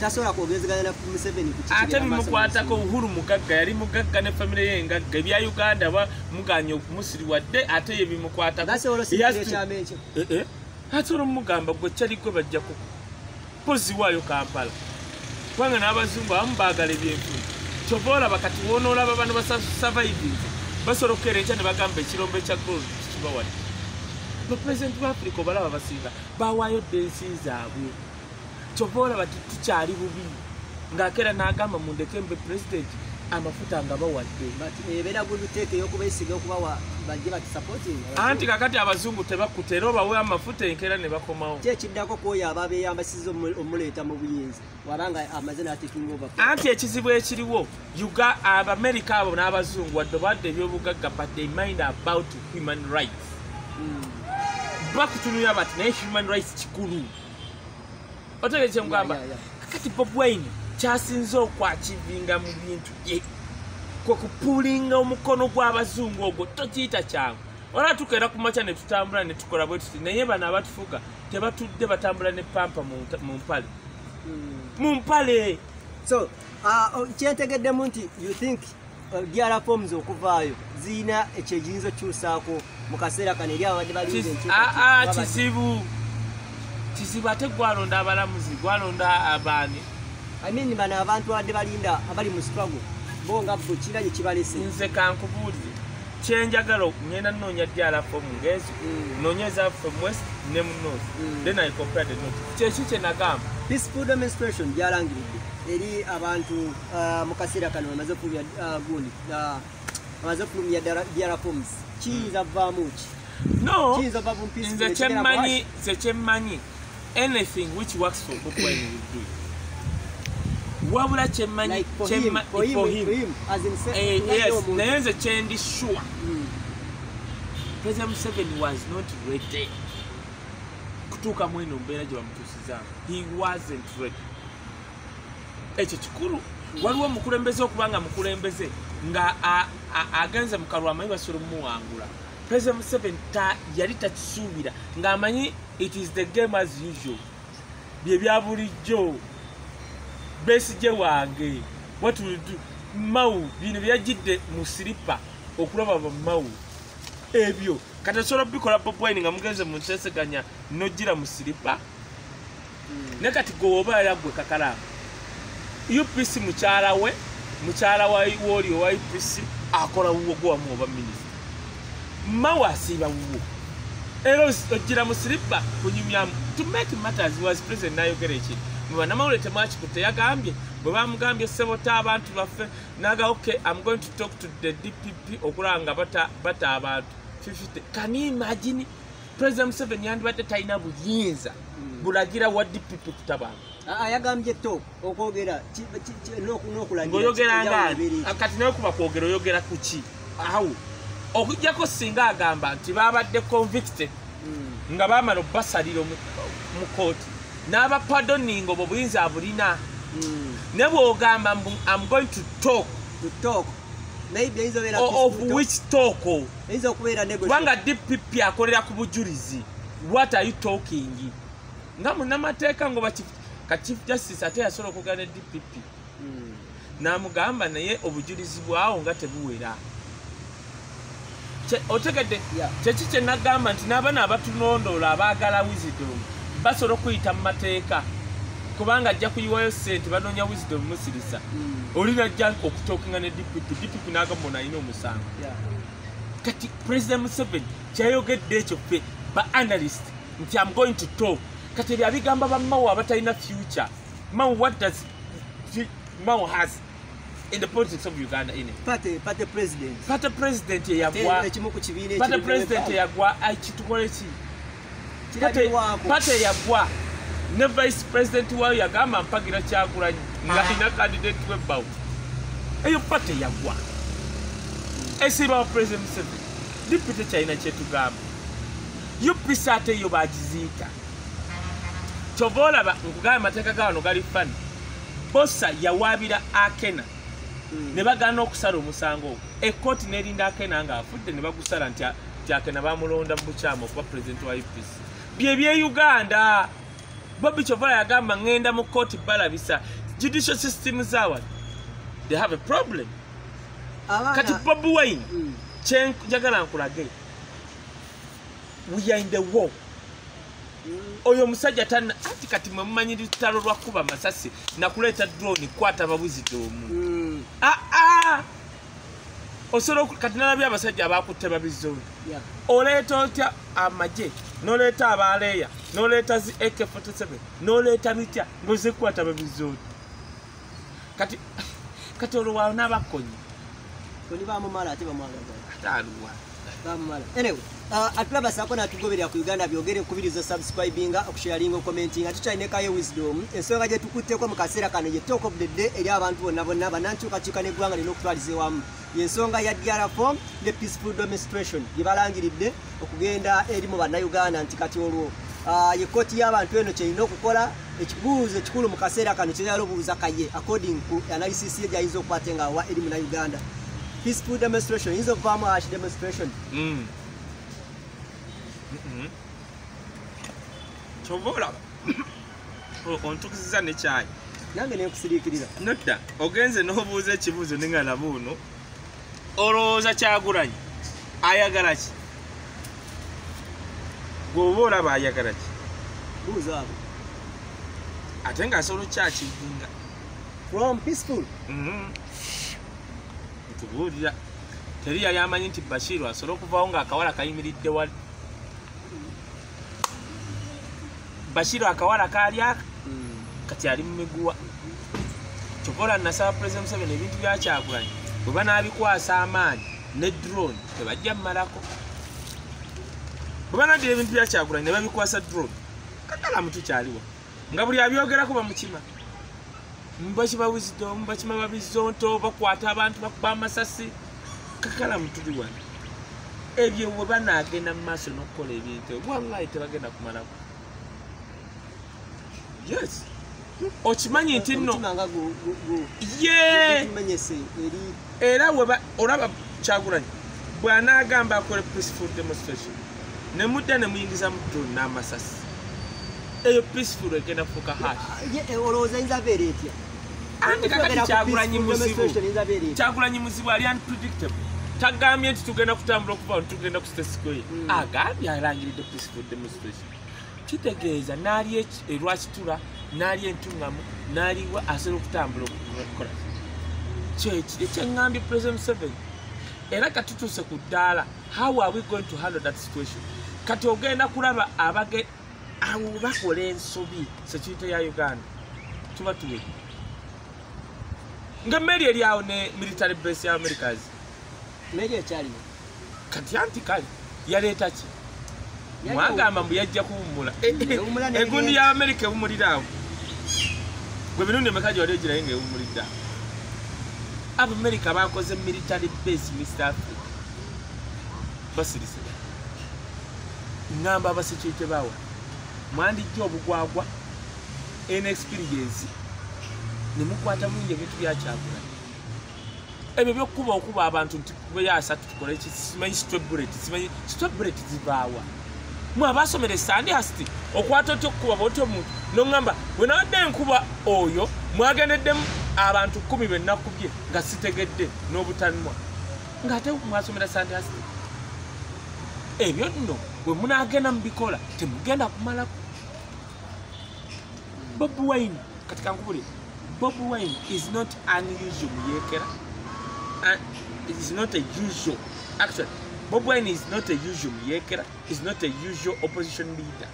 tasobola kwogezeganya na museveni ate bimukwatako mu nsi? uhuru mugagga yali mugagga ne famire ye engagga ebya uganda bamuganya okumusiriwadde ate ye bimukwatako basobola He has osikira to- ekyama ekyo Eh, eh. ate olwomugamba gwe kyaligwe bajjako poziwaayo kampala kubanga n'abazungu abamu baagala ebyenfuna kyova olaba kati wonoolaba bano basavaivinze basobola okukeera enkya ne bagamba ekirombo ekya gold kikibawadde bapulezidenti ba afirika obalaba basinga bawaayo dde ensi zaabwe kyova olaba tukyali bubi. Ng'akeera n'agamba mundeke mbe pulezidenti amafuta nga bawadde. Batusapooting anti kakati abazungu tebakuta era obawe amafuta enkeera ne bakomawo. Ki ekiddako kwoyo aba beeyambasiza omuleeta mu buyinza? Wabanga amaze n'atekinga over anti ekizibu ekiriwo abamerika abo n'abazungu wadde obadde ebyobugagga but they mind about human rights. Bakutunulira bati naye human rights kikulu otegere kyemugamba kakati bob wine kyasinze okwakivinga mu bintu bye kwe kupulinga omukono gw'abazungu ogwo tokiyita kyangu. Olaba tukeera ku makya ne tutambula ne tukola bwe tuti naye bano abatufuga tebatudde batambula ne pampa mu mpale. Mu mpale! So uh, oh, kyentegeddemu nti you think uh, dr forms okuvaayo ziyina ekyeyinza okyusaako mu kaseera kano eri abadde balinza Kis- aa, kizibu kizibu ate gwalonda abalamuzi gwalonda abaani? I mean bano abantu abadde balinda abali mu struggle. Bo nga bo kina gye kibalese. Nze kankubuulire kyenjagala ngenda nnoonya dyalafu mu ngezo Mm. noonyeza from west ne mu north. Mm. then i compare the note kyeki kye nagamba. Peaceful demonstration gyalangiridde eri abantu uh, mu kaseera kano bamaze okufulumya uh, gundi uh, bamaze okufulumya dr forms kiyinza vaamu ki? No nze kyemmanyi anything which works for book wine will do. It. wabula kyemmanyi naye nze kyendi sure. Mm. president museveni was not ready kutuuka mu eno mbeera gye bamutuusizaamu. He wasn't ready. Ekyo kikulu waliwo omukulembeze okuba nga mukulembeze nga agenze mu kalwamanyi basobola omumuwangula president museveni yali takisuubira ng'amanyi it is the game as usual. Bye bya bulijjo. Besije wange. What will do? Mawu bino byajjidde mu siripa okulaba ba mawu ebyo kati osobola bikola bobwine nga mugenze mu nteseganya nojjira mu siripa ne kati gweoba yagwe kakalamba upc mukyala we mukyala wa- wooli owa upc akola wuwo gwamu oba minisita mawe asiiba wuwo era ojjira mu siripa kunyumyamu to make matters was president nayogera ekintu mubanamawule temwakikutte yagambye bwe bamugambye sebota abantu baffe naga ok im going to talk to the dpp okulaba nga bata abantu 50 can you imagine president museveni yandibadde talina buyinza bulagira wa dpp kutabantu Ah, ah, yagambye to okwogera ki- ki- ki- n'oku- n'okulagira ngaoyogera enjawulo nga ebiri ki? kati naye kuba kwogera oyogera ku ki awo okugjako singa agamba nti babadde convicted Mm. nga bamala obasalira mu kooti n'abapadoninga obwo buyinza abulina. Mm. ne bwogamba am going to talk. Of which talk eyinza okubeera kubanga dpp akolera ku bujulizi. What are you talking? Nga munamateeka ngoba ka chief justice ate yasobola okugana ne dpp n'amugamba naye obujulizi bwawo nga tebuwera otegedde kyeki kye nagamba nti n'abaana abatulondoola abaagala wisdom basobola okuyita mu mateeka. Kubanga ajja kuyiwayo sente banoonya wisdom musirisa oli najja okutookinga ne dpp dpp n'agamba ono alina omusango. Kati president museveni kyayogedde ekyo ffe ba analyst nti am going to talk. Kati ebyo abigamba bamawo abatalina future. Mawo what does mawo has in the politics of uganda in pate pate president. Pate president eyagwa ekimu ku kibiina ekiri president mu- eyagwa kitukole ki pate eyagwa ne vice president wayo yagamba mpagira kyagulanyi nga alina candidate webbawo eyo pate yagwa esiibawo president museveni. Dipite kyalina kyetugamba upc ate eyo bagiziika kyova olaba nkugamba amateeka gawano gali fani. Bosa yawaabira akena. Ne bagaana okusala omusango ogwo. Ekooti nerinda akena nga afudde ne bagusala nti a- nti akena bamulonda mu bukyamu okuba pulezidenti wa upc byebye uganda. Bobi kyovola yagamba ŋŋenda mu kooti balabisa. Judicial system zawa they have a problem. Kati bobi wine Mm. kyenjagala nkulage. We are in the war. Mm. oyo omusajja tana ati kati mwe mumanyi lutalo lwa kuba masasi nakuleeta drone kwata babuzidoomu Mm. Aa osobola oku- kati nalabye abasajja abakutte babizoni oleeta otya amagye? Noleeta abaleeya? Noleeta zi ak47 noleeta bitya ngaozikwata babizoni kati kati olwo waawo n'abakonyi Toni bamumala ate bamwagaza ate aluwa bamumala. Anyway uh, atulabasaako natugoberera ku uganda byogere nkubiriza subscribinga okusharinga okumentinga tukyayinekayo wisdom. Ensonga gye tukutteko mu kaseera kano ye talk of the day eri abantu bonna bonna banankyukakyuka n'eggwanga lina okutwaliza ewamu. Yensonga ya dr form ne peaceful demonstration gye balangiridde okugenda eri mu bannayuganda nti kati olwo. Uh, ye kooti y'abantu eno kyerina okukola ekibuuzo ekikulu mu kaseera kano kyeyala obuuza kaye according ku analysis ye gyayinza okukwate nga awa eri munayuganda peaceful demonstration yinza okuvaamu ash demonstration Mm. Mhm. kyova olaba O- ontukuziza nekyayi nange nenkusiriikirira nodda ogenze n'obuuza ekibuuzo nengala buuno. Olowooza kyagulanyi? Ayagala ki? Gweoba olaba ayagala ki? Buuza abo. Ate ng'asobola okyakivinga from peaceful. Ntubuulira. Teri yali amanyi nti bashiru asobola okuvaawo ng'akawala kayimiridde wali bashiru akawala kaali aka kati ali mu miguwa. Kyokola nasaba pulezidenti museveni ebintu byakyagulanyi bwe banaabikwasa amaanyi ne drone tebajja mmalako bwe banaddira ebintu byakyagulanyi ne babikwasa drone kakala mutu kyaliwa nga buli abyogerako bamukima. Mbakima wisdom bakima babizonto bakwata abantu bakuba amasasi kakala mutuli wano ebyo bwe banaagenda mu maaso n'okukola ebintu wallahi tebagenda kumalako okimanyi nti nno? Ye era olaba kyagulanyi bw'anaagamba akole peaceful demonstration ne mudda ne muyingiza mu drone n'amasasi. Eyo peaceful egenda kufuuka hash Ye, eh, anti kakati kyagulanyi muzibu? kyagulanyi muzibu ali unpredictable. Tagambye nti tugenda kutambula okuva tugenda ku state square Mm. agambye alangiridde peaceful demonstration kitegeeza n'ali eki- erwakitula n'ali entuŋŋamu n'aliwa asobola okutambula okukola. Kyekiri kyeŋŋambye president museveni. Era katutuuse ku ddaala how are we going to handle that situation? Kati ogenda kulaba abage abo bakola ensobi security ya uganda. Tuba tuwe. Ngaemmeri eri awo ne military base ya americas. Meri ekyaliwo? Kati anti kale yaleeta ki mwagamba mbu yajja kuwummula. Ewummula ne- egundi ya amerika ewummulira awo. Gwe mirundi emeka gyewali ogirayo nga ewummulidde awo abamerika bakoze military base mu east africa. Basirise ŋŋamba abasecurity bawa mwandijja obugwagwa inexperience. Ne mukwata mungi ebintu byakyagula ebyo byokuba okuba abantu nti kubeyo asatu tukole ki simanyi stobret simanyi stobret zibaawa mwe abasomera esandihasti okwata otya okukuba botya omuntu noŋŋamba bwe nawadde enkuba oyo mwagendeddemu abantu kumi be nakubye nga sitegedde n'obutanwa. Ng'ate mwasomera sandihasti ebyo nno bwe munagenda mubikola temugenda kumalako bob wine kati kankubulire bob wine is not unusual muyekera it is not a usual actually bob wine is not a usual muyekera is not a usual opposition leader.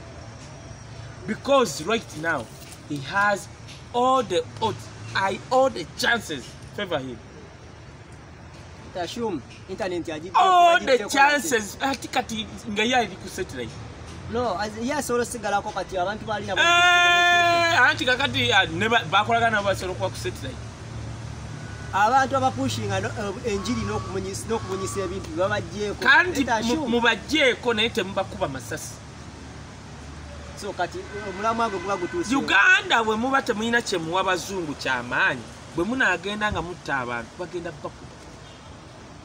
Because right now he has all the odds I all the chances. Favor him. Assume internet yagi- all the chances. Ati kati nga ye ali ku satellite no as- ye asobola osigalako kati abantu balina Eh, anti kakati ne ba- bakolagana basobola okuba ku satellite abantu abapushinga eh, enjiri n'okumunyisa ebintu babajjeeko kandi Let assume. mu- mubajjeeko naye temubakuba masasi. So kati eh, omulamwa gwe guba gutuuse. Uganda bwe muba temulina kyemuwa bazungu kyamaanyi bwe munaagenda nga mutta abantu bagenda bakuba.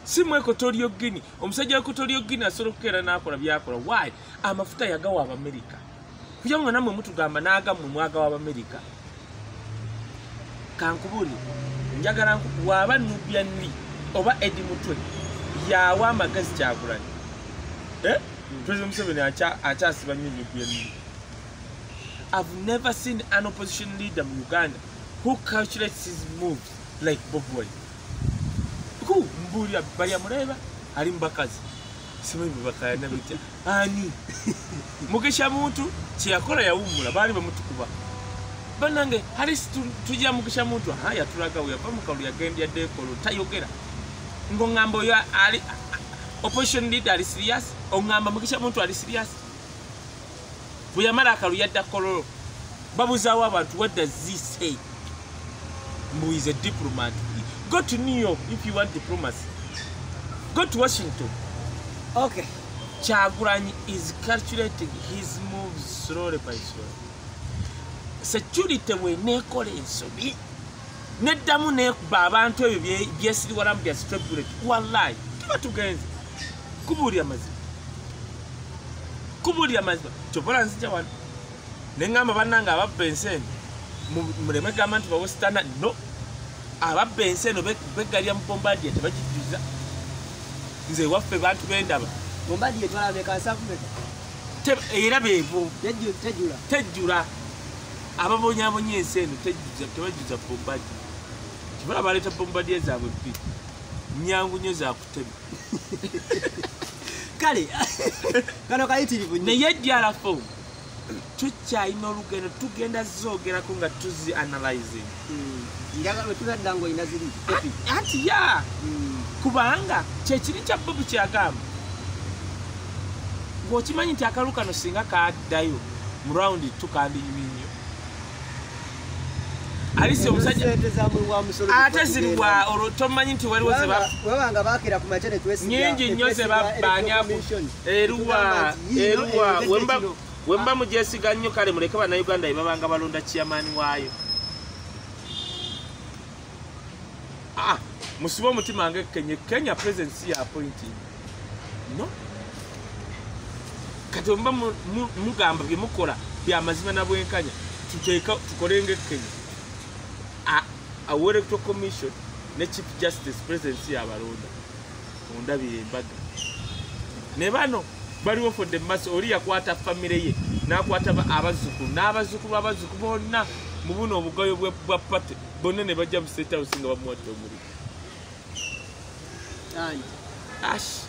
Si mu ekotorio gini omusajja wa ekotorio gini asobola okukeera n'akola byakola. Waayi amafuta yagawa abamerika. Kuja nga nammwe mutugamba n'agammwe mwagawa abamerika. Kankubuli njagala bw'aba nubya nli oba edi mutwe yawa amagezi kyagulanyi Eh? president museveni akya- akyasiba nnyo nubya nli I've never seen an opposition leader in Uganda who calculates his moves like Bob Wine. Who? Mburia Bayamureba ali mbakazi. Simanyi bubakayana bitya. Ani? Mugisha muntu kyeyakola yawummula baali bamutukuba. Banange hali situ- tujja mugisha muntu aha yatulaga we yava mu kalulu yagenda yadde ekolo tayogera. Ng'oŋŋamba oyo ali opposition leader ali serious? Oŋŋamba mugisha muntu ali serious? Bwe yamala akalu yadda kololo. Babuzaawo abantu what does he say mbu is a diplomat. Go to new york if you want diplomacy. Go to washington. Okay. Kyagulanyi is calculating his moves slowly by slowly security bweneekola ensobi neddamu nekuba abantu ebyo bye- byesiriwalamu bya stbulet wallahi tuba tugenze? Kubuulya mazima kubuulya mazima kyobola nzija wano. Neŋŋamba bannange ababba ensi eno mu- muleme gamba nti bawesitana no. Ababba ensi eno be- begalya mu bombadiya tebagijjuza nze ewaffe bantu bendaba bombadi yetwala mekansakumeka Te- era beebo tejjula ababonyabonya ensi eno tebajjuza bombadi kibala baleeta bombadi ezaabwe bbiri nyangu nnyo zakutema kale kano kayitirivu naye ejjalafo tukyalina olugendo tugenda zoogerako nga tuzi analyzing. Mm. Njagala bwe tubadda ng'olina ziri anti ya! Mm. kubanga kyekiri kya bobu kyagamba. Ng'okimanyi nti akalu kano singa kaddayo mu rawundi tukandiyubi nnyo alisi omusajja ate ziriwa olwo tomanyi nti waliwo zebabanga bakira ku makya netwesiga nyingi nnyo zebabanyaku eruwa eruwa wemba mujesiga nnyo kale muleke bannayuganda be babanga balonda kiyamaani waayo. Ah, musibe omutima nga kenya kenya presence ya appointing. No? Kati omuba mugamba byemukola byamazima na bwenkanya tukolenga ekenya A- a electoral commission ne chief justice presence yabalonda ondabira embaga ne bano baliwo for the mass oli yakwata famire ye nakwata ba- abazzukulu n'abazzukulu abazzukulu bonna. Mu buno obugayo bwa pate bonna ne bajja mu state house nga bamuwadde omuliro ash.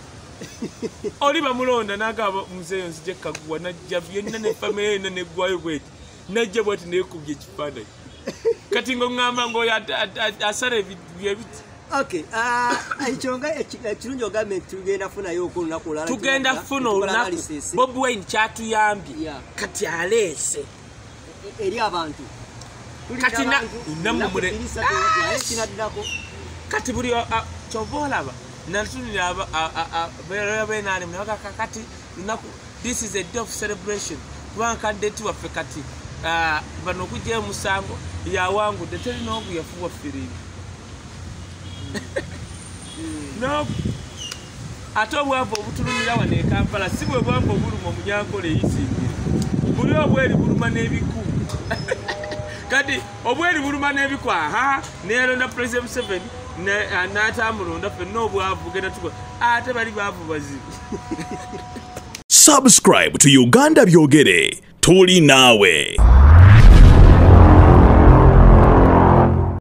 Oli bamulonda nagamba muzeeyo nzije kaguwa najja yenna ne famire yenna neggwayo bweti. Najja bweti neyekubye ekifaananyi kati ngaoŋŋamba ngaoyo asala ebi- byebiti Okay, ah, ekyo nga eki- ekirungi ogambe nti tugenda funayo oku olunaku tugenda tukola olunaku. bobi wine kyatuyambye. Kati aleese. E- eri abantu. Kati na- abantu, nammwe ennaku mule- bbiri, ssatu, naye kinaddako. Kati buli kyova olaba natunira benaalemu nebagaka kati lunaku this is a day of celebration. Kubanga kadeti waffe kati ah, bano okugyayo musango yawangudde terina ogu yafuwa firimbi no. Ate obwavu obutulumira wano e kampala si bwe bwavu obuluma omunyankola eyisimbire buli obweri buluma n'ebiku. Kati obweri buluma n'ebiku aha neyalonda president museveni ne- ah, n'atamulonda ffenna obwavu genda tuko ate bali baavu bazibu. Subscribe to Uganda Byogere. Tuli nawe.